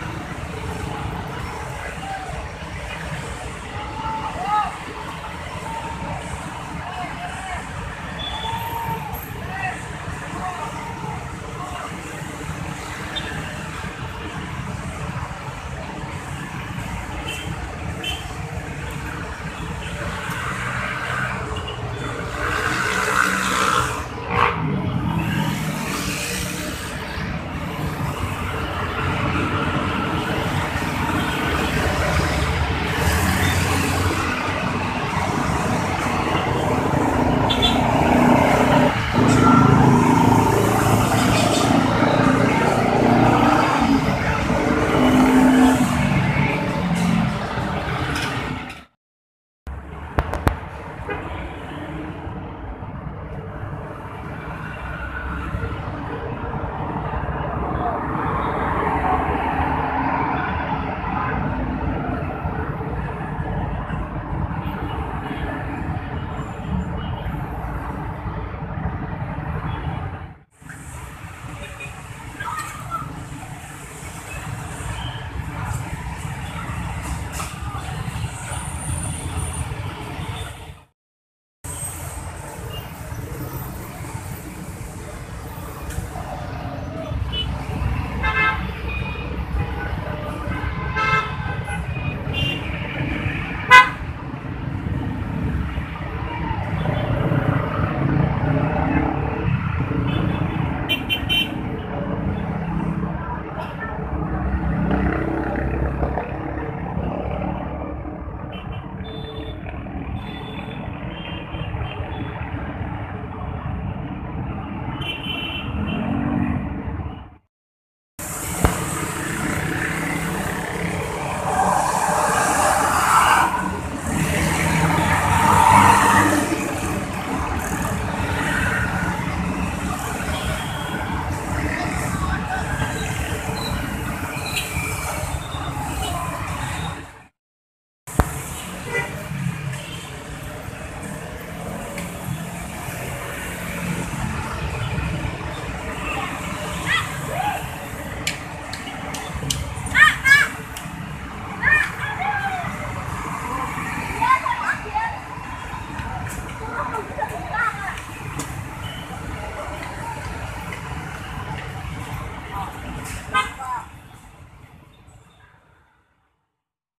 Bye.